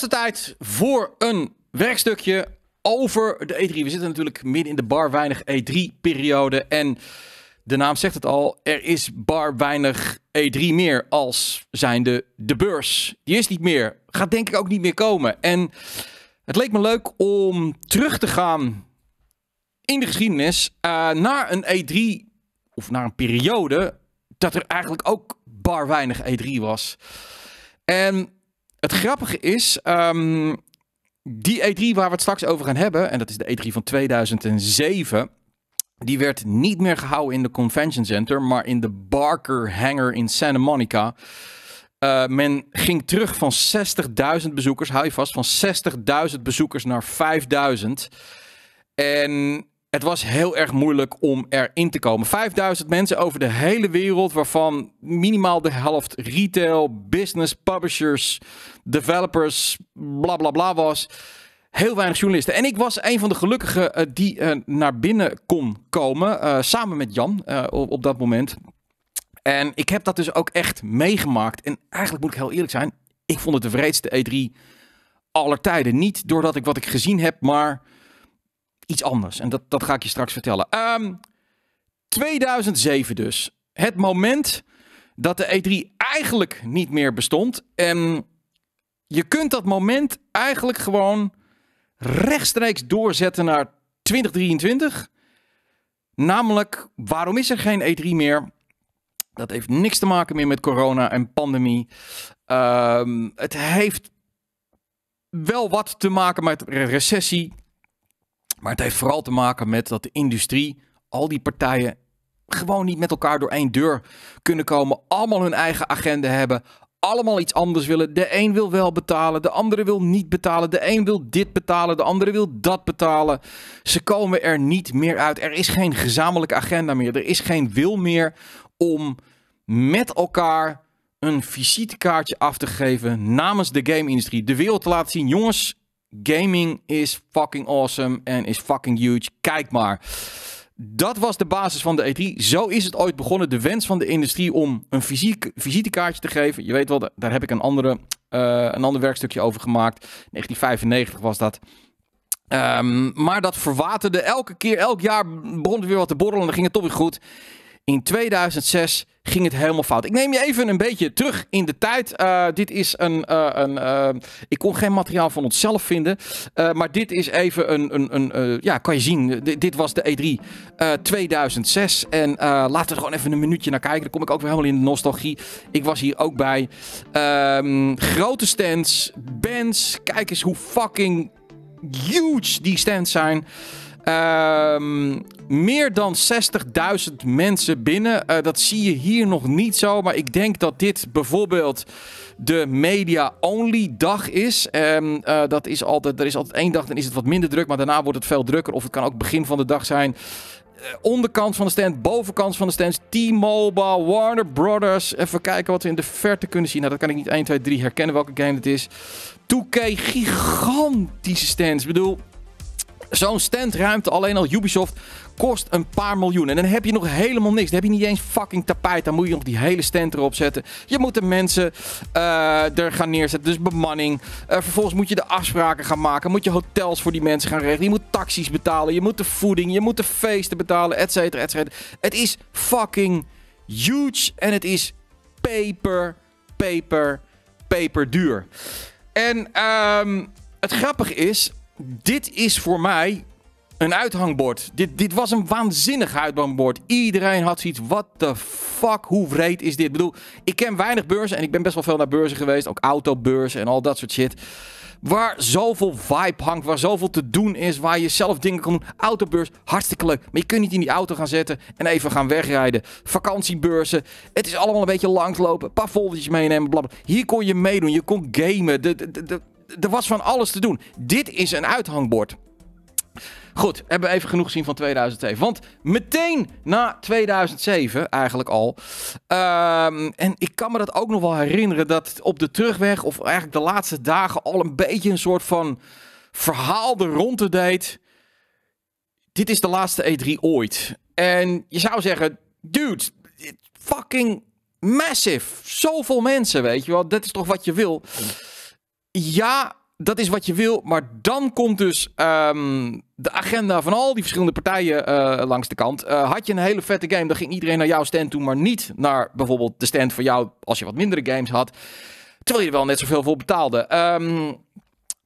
tijd voor een werkstukje over de E3. We zitten natuurlijk midden in de bar weinig E3-periode. En de naam zegt het al, er is bar weinig E3 meer als zijnde de beurs. Die is niet meer. Gaat denk ik ook niet meer komen. En het leek me leuk om terug te gaan in de geschiedenis uh, naar een E3 of naar een periode dat er eigenlijk ook bar weinig E3 was. En het grappige is, um, die E3 waar we het straks over gaan hebben, en dat is de E3 van 2007, die werd niet meer gehouden in de Convention Center, maar in de Barker Hangar in Santa Monica. Uh, men ging terug van 60.000 bezoekers, hou je vast, van 60.000 bezoekers naar 5.000. En het was heel erg moeilijk om erin te komen. 5000 mensen over de hele wereld, waarvan minimaal de helft retail, business, publishers, developers, bla bla bla was. Heel weinig journalisten. En ik was een van de gelukkigen uh, die uh, naar binnen kon komen. Uh, samen met Jan op, op dat moment. En ik heb dat dus ook echt meegemaakt. En eigenlijk moet ik heel eerlijk zijn. Ik vond het de vreedste E3 aller tijden. Niet doordat ik wat ik gezien heb, maar iets anders. En dat, dat ga ik je straks vertellen. Um, ehm, 2007 dus. Het moment dat de E3 eigenlijk niet meer bestond. En je kunt dat moment eigenlijk gewoon rechtstreeks doorzetten naar 2023. Namelijk, waarom is er geen E3 meer? Dat heeft niks te maken meer met corona en pandemie. Um, het heeft wel wat te maken met recessie. Maar het heeft vooral te maken met dat de industrie, al die partijen, gewoon niet met elkaar door één deur kunnen komen. Allemaal hun eigen agenda hebben. Allemaal iets anders willen. De een wil wel betalen, de andere wil niet betalen. De een wil dit betalen, de andere wil dat betalen. Ze komen er niet meer uit. Er is geen gezamenlijke agenda meer. Er is geen wil meer om met elkaar een visitekaartje af te geven namens de game-industrie. De wereld te laten zien, jongens, Gaming is fucking awesome en is fucking huge. Kijk maar. Dat was de basis van de E3. Zo is het ooit begonnen. De wens van de industrie om een fysiek, visitekaartje te geven. Je weet wel, daar heb ik een, andere, uh, een ander werkstukje over gemaakt. 1995 was dat. Um, maar dat verwaterde elke keer, elk jaar begon het weer wat te borrelen en dan ging het toch weer goed. In 2006 ging het helemaal fout. Ik neem je even een beetje terug in de tijd. Uh, dit is een. Uh, een uh, ik kon geen materiaal van onszelf vinden. maar dit is even een. een, een ja, kan je zien. dit was de E3 2006. En laten we er gewoon even een minuutje naar kijken. Dan kom ik ook weer helemaal in de nostalgie. Ik was hier ook bij. Um, grote stands, bands. Kijk eens hoe fucking huge die stands zijn. Um, meer dan 60.000 mensen binnen. Uh, dat zie je hier nog niet zo. Maar ik denk dat dit bijvoorbeeld de media-only dag is. Um, uh, dat is altijd, er is altijd één dag, dan is het wat minder druk. Maar daarna wordt het veel drukker. Of het kan ook begin van de dag zijn. Uh, onderkant van de stand, bovenkant van de stand. T-Mobile, Warner Brothers. Even kijken wat we in de verte kunnen zien. Nou, dat kan ik niet 1, 2, 3 herkennen welke game het is. 2K, gigantische stands. Ik bedoel, Zo'n standruimte, alleen al Ubisoft, kost een paar miljoen. En dan heb je nog helemaal niks. Dan heb je niet eens fucking tapijt. Dan moet je nog die hele stand erop zetten. Je moet de mensen uh, er gaan neerzetten. Dus bemanning. Uh, vervolgens moet je de afspraken gaan maken. Moet je hotels voor die mensen gaan regelen. Je moet taxis betalen. Je moet de voeding. Je moet de feesten betalen. Et cetera, et cetera. Het is fucking huge. En het is peper, peper, peper duur. En um, het grappige is dit is voor mij een uithangbord. Dit, dit was een waanzinnig uithangbord. Iedereen had zoiets. What the fuck? Hoe vreed is dit? Ik bedoel, ik ken weinig beurzen en ik ben best wel veel naar beurzen geweest. Ook autobeurzen en al dat soort shit. Waar zoveel vibe hangt, waar zoveel te doen is, waar je zelf dingen kan doen. Autobeurs, hartstikke leuk. Maar je kunt niet in die auto gaan zetten en even gaan wegrijden. Vakantiebeurzen, het is allemaal een beetje langslopen. Een paar foldertjes meenemen, blablabla. Hier kon je meedoen, je kon gamen. De, de, de, er was van alles te doen. Dit is een uithangbord. Goed, hebben we even genoeg gezien van 2007. Want meteen na 2007 eigenlijk al. Um, en ik kan me dat ook nog wel herinneren dat op de terugweg, of eigenlijk de laatste dagen, al een beetje een soort van verhaal er rond deed. Dit is de laatste E3 ooit. En je zou zeggen, dude, fucking massive. Zoveel mensen, weet je wel. Dat is toch wat je wil. Ja, dat is wat je wil. Maar dan komt dus ehm, de agenda van al die verschillende partijen eh, langs de kant. Eh, had je een hele vette game, dan ging iedereen naar jouw stand toe, maar niet naar bijvoorbeeld de stand van jou als je wat mindere games had. Terwijl je er wel net zoveel voor betaalde. Ehm,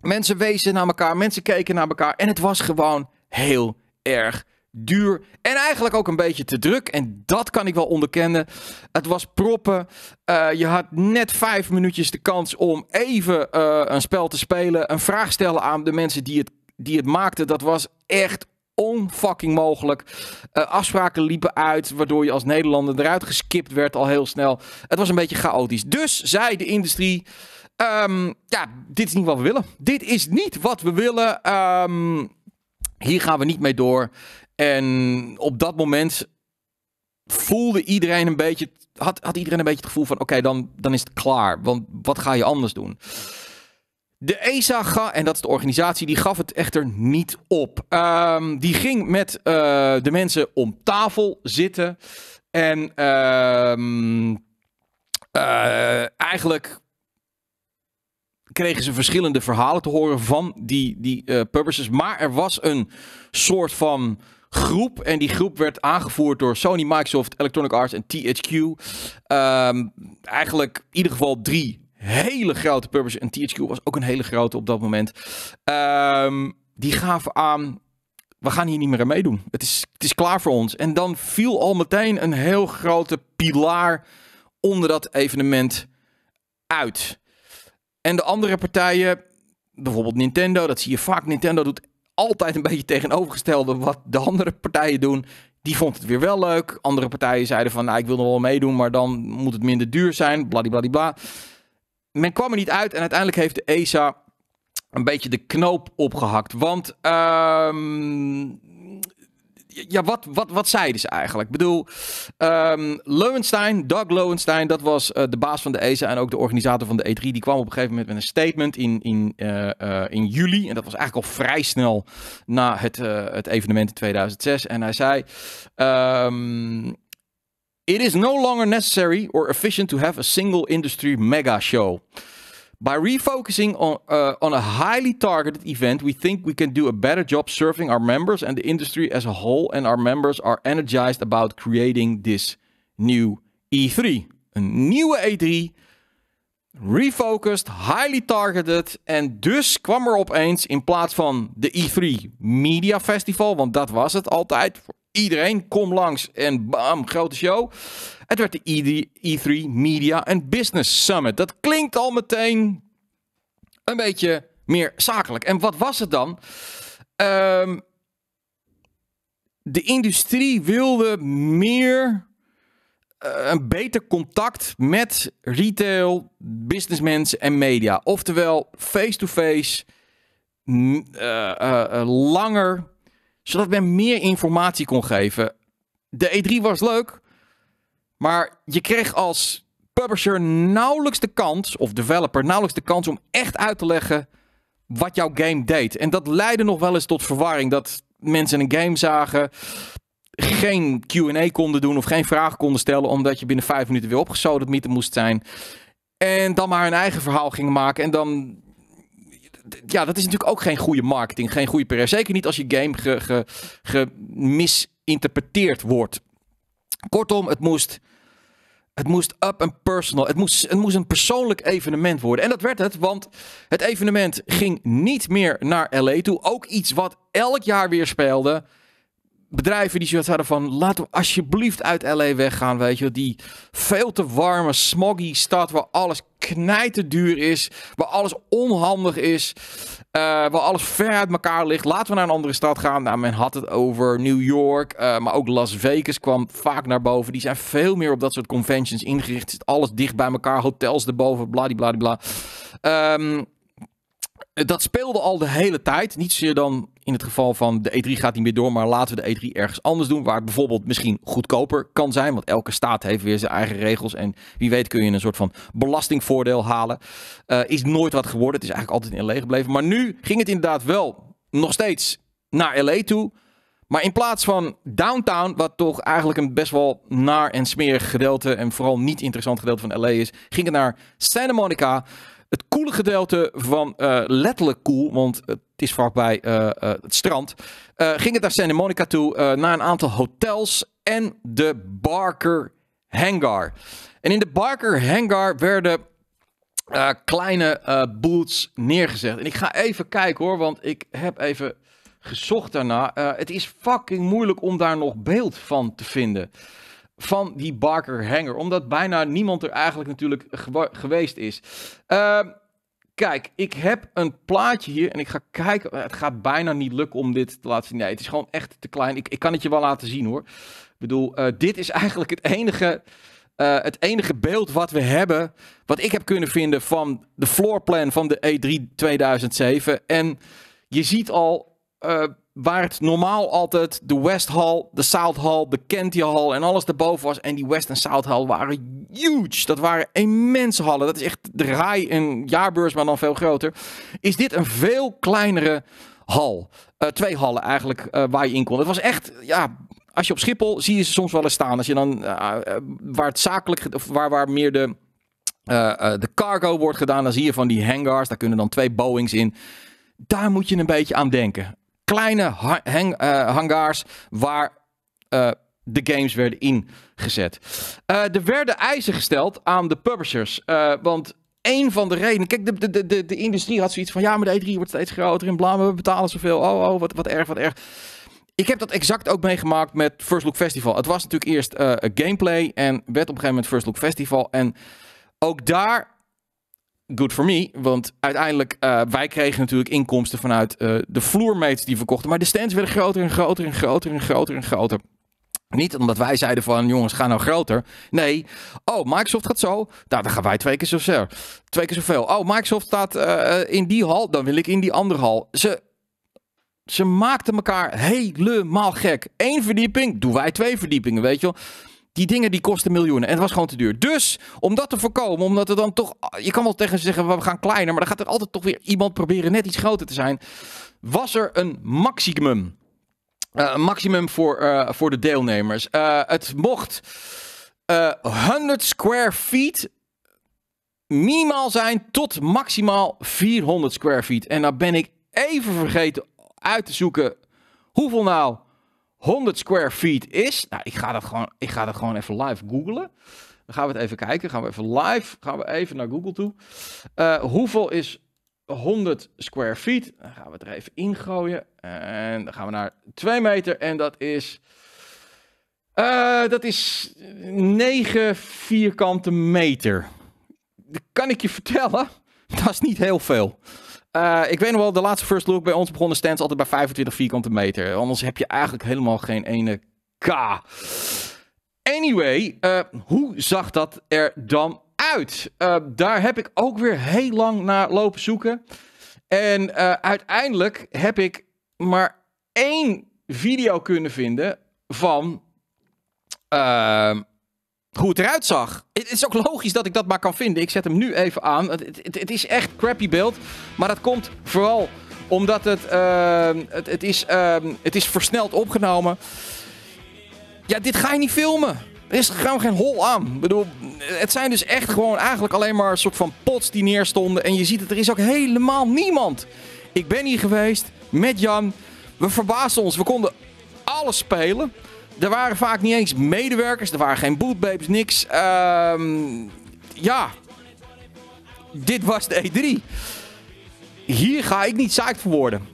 mensen wezen naar elkaar, mensen keken naar elkaar. En het was gewoon heel erg duur en eigenlijk ook een beetje te druk. En dat kan ik wel onderkennen. Het was proppen. Uh, je had net vijf minuutjes de kans om even uh, een spel te spelen. Een vraag stellen aan de mensen die het, die het maakten. Dat was echt onfucking mogelijk. Uh, afspraken liepen uit, waardoor je als Nederlander eruit geskipt werd al heel snel. Het was een beetje chaotisch. Dus zei de industrie... Um, ja, dit is niet wat we willen. Dit is niet wat we willen. Um, hier gaan we niet mee door. En op dat moment voelde iedereen een beetje, had, had iedereen een beetje het gevoel van: oké, dan, dan is het klaar. Want wat ga je anders doen? De ESA, en dat is de organisatie, die gaf het echter niet op. Um, die ging met uh, de mensen om tafel zitten. En um, uh, eigenlijk kregen ze verschillende verhalen te horen van die, die uh, publishers. Maar er was een soort van groep. En die groep werd aangevoerd door Sony, Microsoft, Electronic Arts en THQ. Ehm, eigenlijk in ieder geval drie hele grote publishers. En THQ was ook een hele grote op dat moment. Um, die gaven aan, we gaan hier niet meer aan meedoen. Het is, het is klaar voor ons. En dan viel al meteen een heel grote pilaar onder dat evenement uit. En de andere partijen, bijvoorbeeld Nintendo, dat zie je vaak. Nintendo doet altijd een beetje tegenovergestelde wat de andere partijen doen. Die vond het weer wel leuk. Andere partijen zeiden van, nou, ik wil nog wel meedoen, maar dan moet het minder duur zijn. Bladibladibla. Men kwam er niet uit en uiteindelijk heeft de ESA een beetje de knoop opgehakt. Want um, ja, wat, wat, wat zeiden ze eigenlijk? Ik bedoel, um, Doug Lowenstein, dat was uh, de baas van de ESA en ook de organisator van de E3. Die kwam op een gegeven moment met een statement in, in, uh, uh, in juli. En dat was eigenlijk al vrij snel na het, het evenement in 2006. En hij zei... Um, It is no longer necessary or efficient to have a single industry mega show. By refocusing on, uh, on a highly targeted event, we think we can do a better job serving our members and the industry as a whole. And our members are energized about creating this new E3. Een nieuwe E3, refocused, highly targeted. En dus kwam er opeens in plaats van de E3 Media Festival, want dat was het altijd. Iedereen, kom langs en bam, grote show. Het werd de E3 Media and Business Summit. Dat klinkt al meteen een beetje meer zakelijk. En wat was het dan? Um, de industrie wilde meer uh, een beter contact met retail, businessmensen en media. Oftewel face-to-face, -face, uh, uh, langer, zodat men meer informatie kon geven. De E3 was leuk, maar je kreeg als publisher nauwelijks de kans, of developer nauwelijks de kans om echt uit te leggen wat jouw game deed. En dat leidde nog wel eens tot verwarring. Dat mensen een game zagen, geen QA konden doen of geen vragen konden stellen, omdat je binnen vijf minuten weer opgesoderd moest zijn. En dan maar een eigen verhaal gingen maken. En dan. Ja, dat is natuurlijk ook geen goede marketing, geen goede PR. Zeker niet als je game gemisinterpreteerd wordt. Kortom, het moest het moest up and personal. Het moest, het moest een persoonlijk evenement worden. En dat werd het, want het evenement ging niet meer naar LA toe. Ook iets wat elk jaar weer speelde bedrijven die zoiets hadden van... laten we alsjeblieft uit LA weggaan, weet je. Die veel te warme, smoggy stad waar alles knijterduur is. Waar alles onhandig is. Uh, waar alles ver uit elkaar ligt. Laten we naar een andere stad gaan. Nou, men had het over New York. Uh, maar ook Las Vegas kwam vaak naar boven. Die zijn veel meer op dat soort conventions ingericht. Zit alles dicht bij elkaar. Hotels erboven. Bladibladibla. Um, dat speelde al de hele tijd. Niet zozeer dan in het geval van de E3 gaat niet meer door, maar laten we de E3 ergens anders doen. Waar het bijvoorbeeld misschien goedkoper kan zijn. Want elke staat heeft weer zijn eigen regels. En wie weet kun je een soort van belastingvoordeel halen. Uh, is nooit wat geworden. Het is eigenlijk altijd in LA gebleven. Maar nu ging het inderdaad wel nog steeds naar LA toe. Maar in plaats van downtown, wat toch eigenlijk een best wel naar en smerig gedeelte en vooral niet interessant gedeelte van LA is, ging het naar Santa Monica het coole gedeelte van uh, letterlijk cool, want het is vlakbij uh, het strand, ging het naar Santa Monica toe, naar een aantal hotels en de Barker Hangar. En in de Barker Hangar werden kleine boots neergezet. En ik ga even kijken hoor, want ik heb even gezocht daarna. het is fucking moeilijk om daar nog beeld van te vinden van die Barker Hanger. Omdat bijna niemand er eigenlijk natuurlijk geweest is. Uh, kijk, ik heb een plaatje hier en ik ga kijken. Het gaat bijna niet lukken om dit te laten zien. Nee, het is gewoon echt te klein. Ik, ik kan het je wel laten zien hoor. Ik bedoel, uh, dit is eigenlijk het enige... Uh, het enige beeld wat we hebben, wat ik heb kunnen vinden van de floorplan van de E3 2007. En je ziet al, uh, waar het normaal altijd de West Hall, de South Hall, de Kenty Hall en alles erboven was. En die West en South Hall waren huge. Dat waren immense hallen. Dat is echt de rij en jaarbeurs, maar dan veel groter. Is dit een veel kleinere hal? Uh, twee hallen eigenlijk uh, waar je in kon. Het was echt, ja, als je op Schiphol zie je ze soms wel eens staan. Als je dan, waar het zakelijk, of waar, waar meer de, de cargo wordt gedaan, dan zie je van die hangars. Daar kunnen dan twee Boeings in. Daar moet je een beetje aan denken kleine hang, uh, hangars waar uh, de games werden ingezet. Uh, er werden eisen gesteld aan de publishers. want een van de redenen. Kijk, de, de, de, de industrie had zoiets van. Ja, maar de E3 wordt steeds groter en bla, we betalen zoveel. Oh, oh, wat, wat erg, wat erg. Ik heb dat exact ook meegemaakt met First Look Festival. Het was natuurlijk eerst gameplay en werd op een gegeven moment First Look Festival. En ook daar good for me. Want uiteindelijk, uh, wij kregen natuurlijk inkomsten vanuit uh, de vloermates die verkochten. Maar de stands werden groter en groter en groter en groter en groter. Niet omdat wij zeiden van, jongens, ga nou groter. Nee, oh, Microsoft gaat zo. Nou, dan gaan wij twee keer zoveel. Twee keer zoveel. Oh, Microsoft staat uh, in die hal, dan wil ik in die andere hal. Ze, ze maakten elkaar helemaal gek. Eén verdieping, doen wij twee verdiepingen, weet je wel. Die dingen die kosten miljoenen. En het was gewoon te duur. Dus om dat te voorkomen, omdat er dan toch. Je kan wel tegen ze zeggen, we gaan kleiner. Maar dan gaat er altijd toch weer iemand proberen net iets groter te zijn. Was er een maximum. Uh, maximum voor, uh, voor de deelnemers. Uh, het mocht 100 square feet minimaal zijn tot maximaal 400 square feet. En dan ben ik even vergeten uit te zoeken hoeveel nou 100 square feet is. Nou, ik ga dat gewoon, ik ga dat gewoon even live googlen. Dan gaan we het even kijken. Gaan we even live, gaan we even naar Google toe. Uh, hoeveel is 100 square feet? Dan gaan we het er even ingooien. En dan gaan we naar 2 meter. En dat is... Uh, dat is 9 vierkante meter. Dat kan ik je vertellen. Dat is niet heel veel. Uh, ik weet nog wel, de laatste first look bij ons begonnen stands altijd bij 25 vierkante meter. Anders heb je eigenlijk helemaal geen ene K. Anyway, uh, hoe zag dat er dan uit? Uh, daar heb ik ook weer heel lang naar lopen zoeken. En uiteindelijk heb ik maar één video kunnen vinden van hoe het eruit zag. Het is ook logisch dat ik dat maar kan vinden. Ik zet hem nu even aan. Het, het, is echt crappy beeld. Maar dat komt vooral omdat het, uh, het, is, uh, het is versneld opgenomen. Ja, dit ga je niet filmen. Er is gewoon geen hol aan. Ik bedoel, het zijn dus echt gewoon eigenlijk alleen maar een soort van pots die neerstonden. En je ziet het, er is ook helemaal niemand. Ik ben hier geweest met Jan. We verbaasden ons. We konden alles spelen. Er waren vaak niet eens medewerkers. Er waren geen bootbabes, niks. Um, ja. Dit was de E3. Hier ga ik niet psyched voor worden.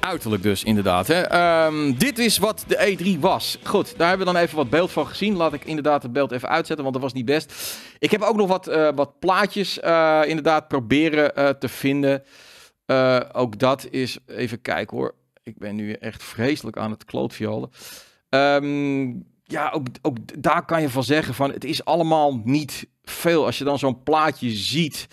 Uiterlijk dus, inderdaad. Hè. Um, dit is wat de E3 was. Goed, daar hebben we dan even wat beeld van gezien. Laat ik inderdaad het beeld even uitzetten, want dat was niet best. Ik heb ook nog wat, uh, wat plaatjes uh, inderdaad proberen uh, te vinden. ook dat is, even kijken hoor. Ik ben nu echt vreselijk aan het klootviolen. Um, ja, ook, ook daar kan je van zeggen van het is allemaal niet veel. Als je dan zo'n plaatje ziet,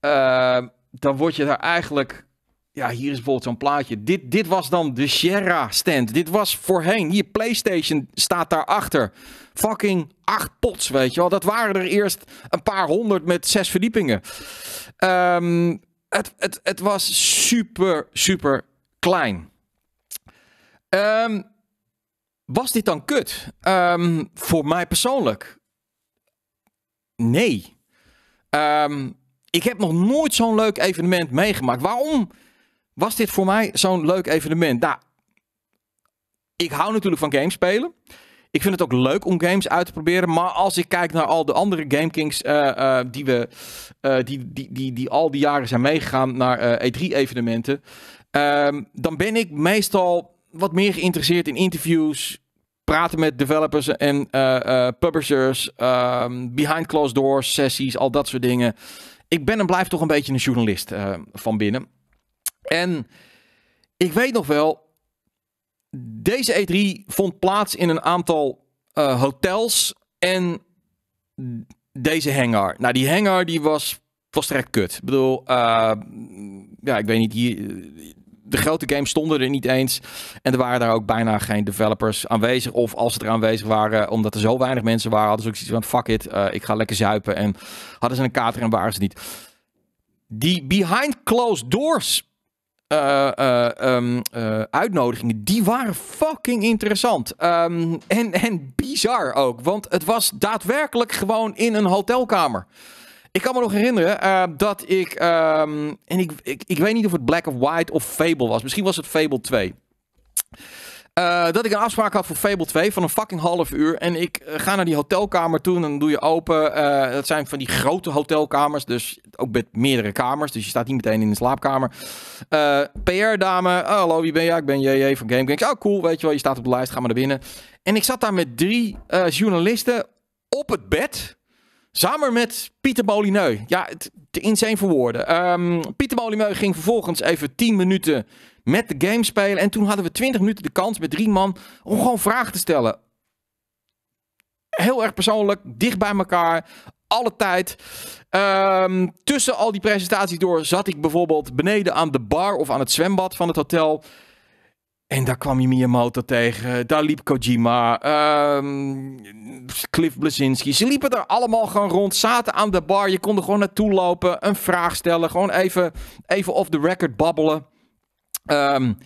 uh, dan word je daar eigenlijk... Ja, hier is bijvoorbeeld zo'n plaatje. Dit, dit was dan de Sierra stand. Dit was voorheen. Hier, PlayStation staat daarachter. Fucking acht pots, weet je wel. Dat waren er eerst een paar honderd met zes verdiepingen. Um, het, het, het was super, super klein. Um, was dit dan kut? Um, voor mij persoonlijk? Nee. Ehm, ik heb nog nooit zo'n leuk evenement meegemaakt. Waarom was dit voor mij zo'n leuk evenement? Nou, ik hou natuurlijk van games spelen. Ik vind het ook leuk om games uit te proberen. Maar als ik kijk naar al de andere GameKings uh, die, we, uh, die, die, die, die al die jaren zijn meegegaan naar E3-evenementen. Ehm, dan ben ik meestal wat meer geïnteresseerd in interviews. Praten met developers en publishers. Um, behind closed doors, sessies, al dat soort dingen. Ik ben en blijf toch een beetje een journalist van binnen. En ik weet nog wel, deze E3 vond plaats in een aantal hotels en deze hangar. Nou, die hangar die was volstrekt kut. Ik bedoel, ja, ik weet niet, hier, de grote games stonden er niet eens. En er waren daar ook bijna geen developers aanwezig. Of als ze er aanwezig waren, omdat er zo weinig mensen waren, hadden ze ook zoiets van, fuck it, uh, ik ga lekker zuipen. En hadden ze een kater en waren ze niet. Die behind closed doors uh, uitnodigingen, die waren fucking interessant. Um, en, en bizar ook, want het was daadwerkelijk gewoon in een hotelkamer. Ik kan me nog herinneren uh, dat ik, um, en ik, ik, ik weet niet of het Black of White of Fable was, misschien was het Fable 2. Uh, dat ik een afspraak had voor Fable 2 van een fucking half uur. En ik uh, ga naar die hotelkamer toe en dan doe je open. Uh, dat zijn van die grote hotelkamers, dus ook met meerdere kamers. Dus je staat niet meteen in de slaapkamer. PR-dame, oh, hallo, wie ben jij? Ik ben JJ van GameKings. Oh, cool, weet je wel, je staat op de lijst, ga maar naar binnen. En ik zat daar met drie journalisten op het bed. Samen met Pieter Molineux. Ja, te insane voor woorden. Um, Pieter Molineux ging vervolgens even 10 minuten met de game spelen. En toen hadden we 20 minuten de kans met drie man om gewoon vragen te stellen. Heel erg persoonlijk, dicht bij elkaar, alle tijd. Um, tussen al die presentaties door zat ik bijvoorbeeld beneden aan de bar of aan het zwembad van het hotel. En daar kwam je Miyamoto tegen. Daar liep Kojima. Um, Cliff Blazinski. Ze liepen er allemaal gewoon rond. Zaten aan de bar. Je kon er gewoon naartoe lopen. Een vraag stellen. Gewoon even, even off the record babbelen. Um,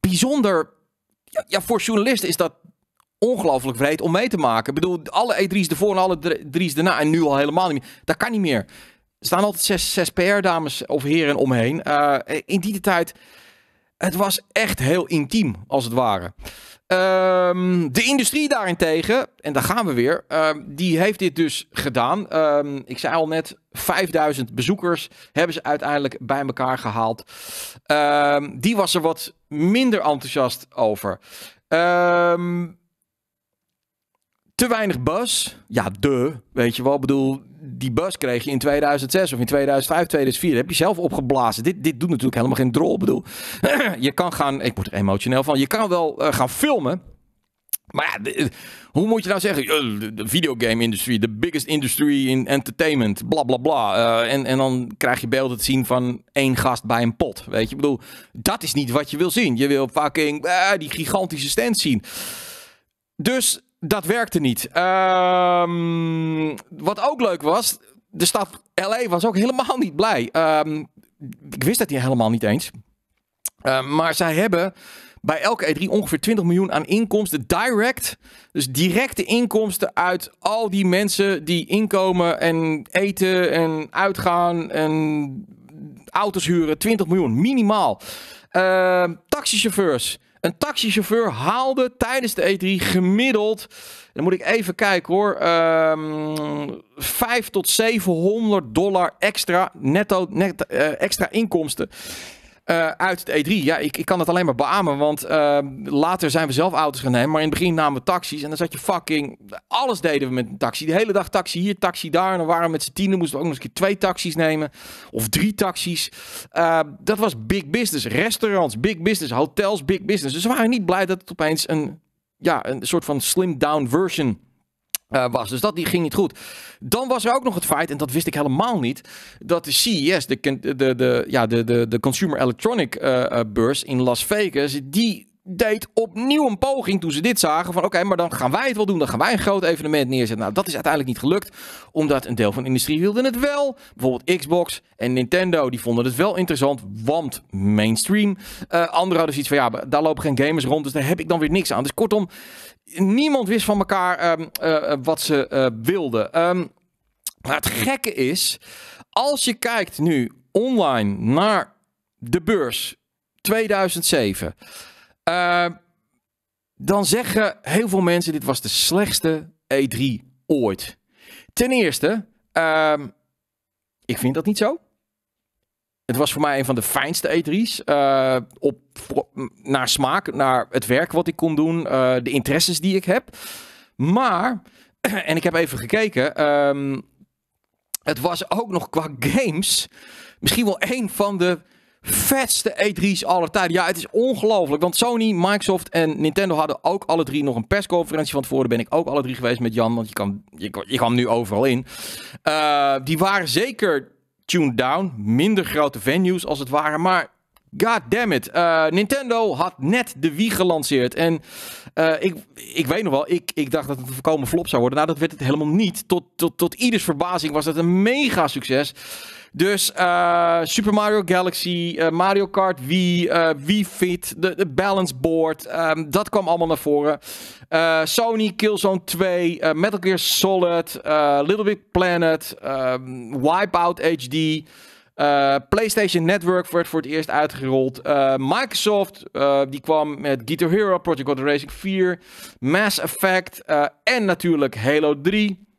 bijzonder. Ja, voor journalisten is dat ongelooflijk vreed om mee te maken. Ik bedoel, alle E3's ervoor en alle 3's daarna. En nu al helemaal niet meer. Dat kan niet meer. Er staan altijd zes, zes PR-dames of heren omheen. Uh, in die tijd het was echt heel intiem, als het ware. Um, de industrie daarentegen, en daar gaan we weer, um, die heeft dit dus gedaan. Um, ik zei al net, 5000 bezoekers hebben ze uiteindelijk bij elkaar gehaald. die was er wat minder enthousiast over. Te weinig buzz. Ja, de, weet je wel. Ik bedoel, die bus kreeg je in 2006 of in 2005, 2004. heb je zelf opgeblazen. Dit, dit doet natuurlijk helemaal geen drol. Ik bedoel, je kan gaan, ik word er emotioneel van. Je kan wel uh, gaan filmen. Maar ja, de, hoe moet je nou zeggen? De videogame industrie, de biggest industry in entertainment, bla bla bla. En, en dan krijg je beelden te zien van één gast bij een pot. Weet je, ik bedoel, dat is niet wat je wil zien. Je wil fucking die gigantische stand zien. Dus dat werkte niet. Um, wat ook leuk was, de stad LA was ook helemaal niet blij. Um, ik wist dat hier helemaal niet eens. Um, maar zij hebben bij elke E3 ongeveer 20 miljoen aan inkomsten direct. Dus directe inkomsten uit al die mensen die inkomen en eten en uitgaan en auto's huren. 20 miljoen, minimaal. Taxichauffeurs een taxichauffeur haalde tijdens de E3 gemiddeld, dan moet ik even kijken hoor, um, ehm, 5 tot 700 dollar extra netto net, uh, extra inkomsten. Uh, uit het E3. Ja, ik, ik kan het alleen maar beamen, want uh, later zijn we zelf auto's gaan nemen. Maar in het begin namen we taxis en dan zat je fucking... Alles deden we met een taxi. De hele dag taxi hier, taxi daar. En dan waren we met z'n tienen, moesten we ook nog eens een keer twee taxis nemen. Of drie taxis. Uh, dat was big business. Restaurants, big business. Hotels, big business. Dus we waren niet blij dat het opeens een, ja, een soort van slim down version uh, was. Dus dat die ging niet goed. Dan was er ook nog het feit, en dat wist ik helemaal niet, dat de CES, de, de, de, ja, de, de, de Consumer Electronic uh, beurs in Las Vegas, die deed opnieuw een poging toen ze dit zagen. Van oké, maar dan gaan wij het wel doen. Dan gaan wij een groot evenement neerzetten. Nou, dat is uiteindelijk niet gelukt. Omdat een deel van de industrie wilde het wel. Bijvoorbeeld Xbox en Nintendo. Die vonden het wel interessant. Want mainstream. Uh, anderen hadden zoiets van ja, daar lopen geen gamers rond. Dus daar heb ik dan weer niks aan. Dus kortom, niemand wist van elkaar um, uh, wat ze uh, wilden. Um, Maar het gekke is, als je kijkt nu online naar de beurs 2007, uh, dan zeggen heel veel mensen: dit was de slechtste E3 ooit. Ten eerste, ik vind dat niet zo. Het was voor mij een van de fijnste E3's. Uh, op, naar smaak, naar het werk wat ik kon doen, uh, de interesses die ik heb. Maar, en ik heb even gekeken, um, het was ook nog qua games misschien wel een van de vetste E3's aller tijden. Ja, het is ongelooflijk. Want Sony, Microsoft en Nintendo hadden ook alle drie nog een persconferentie van tevoren. Ben ik ook alle drie geweest met Jan. Want je kan, je, je kan nu overal in. Uh, die waren zeker tuned down. Minder grote venues als het ware. Maar God damn it. Uh, Nintendo had net de Wii gelanceerd. En uh, ik, ik weet nog wel, ik, ik dacht dat het een voorkomen flop zou worden. Nou, dat werd het helemaal niet. Tot, tot, tot ieders verbazing was het een mega succes. Dus uh, Super Mario Galaxy, Mario Kart Wii, Wii Fit, de, de balance board, um, dat kwam allemaal naar voren. Sony, Killzone 2, Metal Gear Solid, Little Big Planet, um, Wipeout HD, PlayStation Network werd voor het eerst uitgerold. Microsoft, die kwam met Guitar Hero, Project God Racing 4, Mass Effect en natuurlijk Halo 3.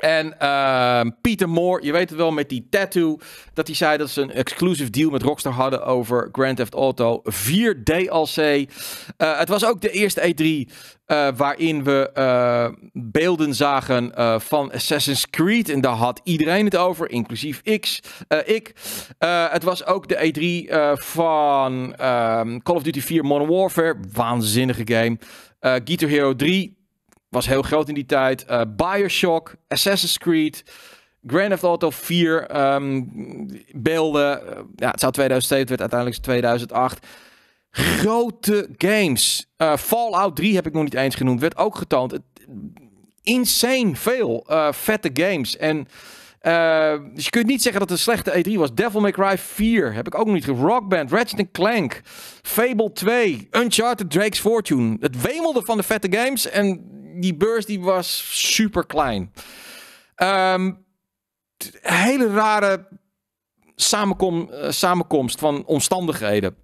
En uh, Peter Moore, je weet het wel met die tattoo, dat hij zei dat ze een exclusive deal met Rockstar hadden over Grand Theft Auto 4 DLC. Uh, het was ook de eerste E3 uh, waarin we uh, beelden zagen van Assassin's Creed. En daar had iedereen het over, inclusief X, ik. het was ook de E3 van Call of Duty 4 Modern Warfare. Waanzinnige game. Guitar Hero 3 was heel groot in die tijd. Uh, Bioshock, Assassin's Creed, Grand Theft Auto 4 um, ehm, beelden. Ja, het zou 2007, het werd uiteindelijk 2008. Grote games. Uh, Fallout 3 heb ik nog niet eens genoemd. Werd ook getoond. Insane veel vette games. En dus je kunt niet zeggen dat het een slechte E3 was. Devil May Cry 4 heb ik ook nog niet gezien. Rock Band, Ratchet Clank, Fable 2, Uncharted Drake's Fortune. Het wemelde van de vette games en die beurs die was super klein. Um, hele rare samenkom, uh, samenkomst van omstandigheden.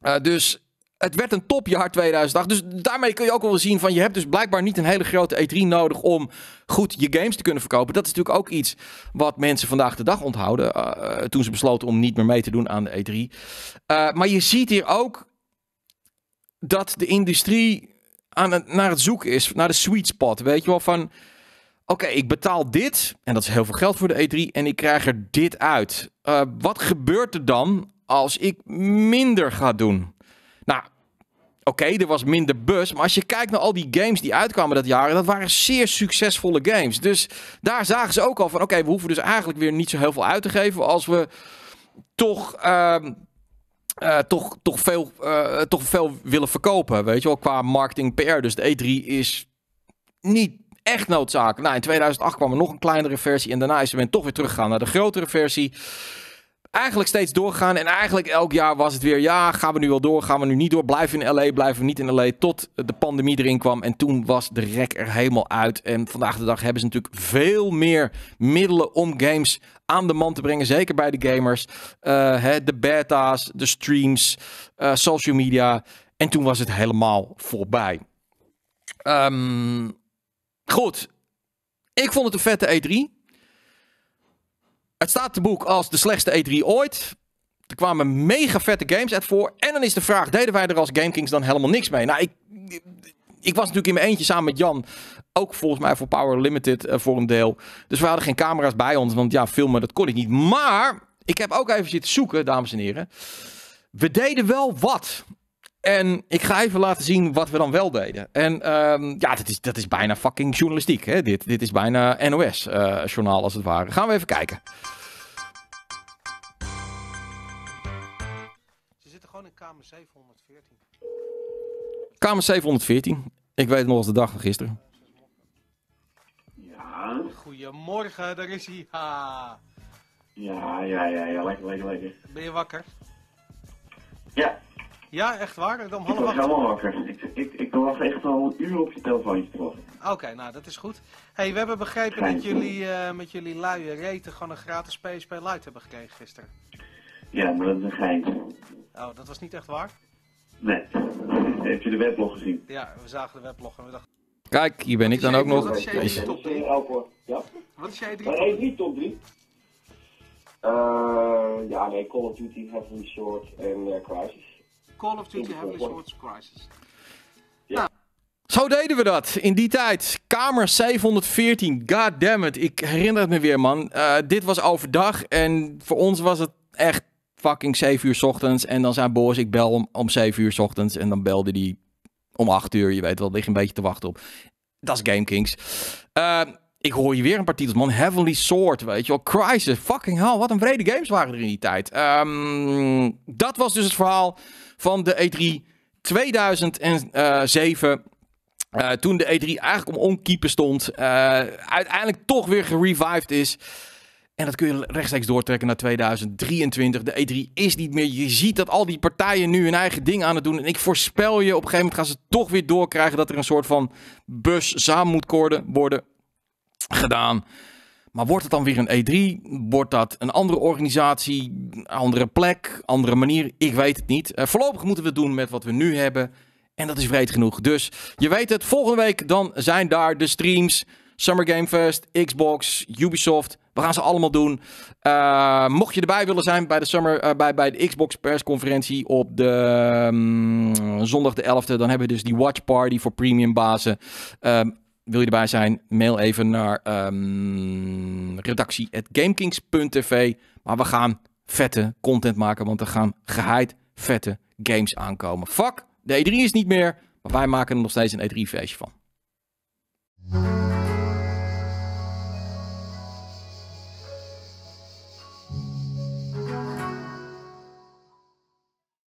Uh, dus het werd een topjaar 2008. Dus daarmee kun je ook wel zien van je hebt dus blijkbaar niet een hele grote E3 nodig om goed je games te kunnen verkopen. Dat is natuurlijk ook iets wat mensen vandaag de dag onthouden. Uh, toen ze besloten om niet meer mee te doen aan de E3. Uh, maar je ziet hier ook dat de industrie aan het, naar het zoeken is, naar de sweet spot. Weet je wel van. Oké, ik betaal dit, en dat is heel veel geld voor de E3, en ik krijg er dit uit. Uh, wat gebeurt er dan als ik minder ga doen? Nou, oké, er was minder bus. Maar als je kijkt naar al die games die uitkwamen dat jaar, dat waren zeer succesvolle games. Dus daar zagen ze ook al van, oké, we hoeven dus eigenlijk weer niet zo heel veel uit te geven als we toch... Uh, uh, toch, toch, veel, uh, toch veel willen verkopen, weet je wel, qua marketing PR. Dus de E3 is niet echt noodzakelijk. Nou, in 2008 kwam er nog een kleinere versie en daarna is men toch weer teruggegaan naar de grotere versie eigenlijk steeds doorgaan. En eigenlijk elk jaar was het weer, ja, gaan we nu wel door, gaan we nu niet door. Blijven in LA, blijven we niet in LA. Tot de pandemie erin kwam. En toen was de rek er helemaal uit. En vandaag de dag hebben ze natuurlijk veel meer middelen om games aan de man te brengen. Zeker bij de gamers. Uh, hè, de beta's, de streams, uh, social media. En toen was het helemaal voorbij. Um, goed. Ik vond het een vette E3. Het staat te boek als de slechtste E3 ooit. Er kwamen mega vette games uit voor. En dan is de vraag, deden wij er als GameKings dan helemaal niks mee? Nou, ik, ik was natuurlijk in mijn eentje samen met Jan. Ook volgens mij voor Power Limited uh, voor een deel. Dus we hadden geen camera's bij ons. Want ja, filmen dat kon ik niet. Maar ik heb ook even zitten zoeken, dames en heren. We deden wel wat. En ik ga even laten zien wat we dan wel deden. En um, ja, dat is, dat is bijna fucking journalistiek. Hè? Dit, dit is bijna NOS-journaal uh, als het ware. Gaan we even kijken. Ze zitten gewoon in kamer 714. Kamer 714. Ik weet het nog als de dag van gisteren. Ja. Goedemorgen, daar is hij. Ha. Ja, ja, ja, ja, lekker, lekker, lekker. Ben je wakker? Ja. Ja, echt waar? Dan ik was helemaal wakker. Ik, ik, ik was echt al een uur op je telefoontje te wachten. Oké, nou dat is goed. hey, we hebben begrepen dat jullie eh, met jullie luie reten gewoon een gratis PSP Lite hebben gekregen gisteren. Ja, maar dat is een geintje. Oh, dat was niet echt waar? Nee. Heb je de weblog gezien? Ja, we zagen de weblog en we dachten, Kijk, hier ben ik dan ook nog. Wat is jij- top drie? Ja? wat is jij drie? Maar één niet top 3. Eh ja, nee, Call of Duty, Heavenly Sword en eh, Crisis. Call of Duty Heavenly Swords Crisis. Zo deden we dat in die tijd. Kamer 714. God damn it. Ik herinner het me weer, man. Eh, dit was overdag en voor ons was het echt fucking 7 uur 's ochtends. En dan zei Boris, ik bel om, om 7 uur 's ochtends. En dan belde hij om 8 uur. Je weet wel, lig je een beetje te wachten op. Dat is Game Kings. Eh, ik hoor je weer een paar titels, man. Heavenly Sword, weet je wel. Crisis. Fucking hell, wat een vrede games waren er in die tijd. Ehm, dat was dus het verhaal van de E E3 2007. Eh, toen de E3 eigenlijk om omkiepen stond. eh, uiteindelijk toch weer gerevived is. En dat kun je rechtstreeks doortrekken naar 2023. De E3 is niet meer. Je ziet dat al die partijen nu hun eigen ding aan het doen. En ik voorspel je, op een gegeven moment gaan ze toch weer doorkrijgen dat er een soort van bus samen moet worden gedaan. Maar wordt het dan weer een E3? Wordt dat een andere organisatie, andere plek, andere manier? Ik weet het niet. Eh, voorlopig moeten we het doen met wat we nu hebben. En dat is vreed genoeg. Dus je weet het, volgende week dan zijn daar de streams. Summer Game Fest, Xbox, Ubisoft. We gaan ze allemaal doen. Eh, mocht je erbij willen zijn bij de, Summer, eh, bij, bij de Xbox persconferentie op de mm, zondag de 11e, dan hebben we dus die watch party voor premium bazen. Ehm, wil je erbij zijn? Mail even naar ehm redactie.gamekings.tv. Maar we gaan vette content maken, want er gaan geheid vette games aankomen. Fuck, de E3 is niet meer, maar wij maken er nog steeds een E3-feestje van.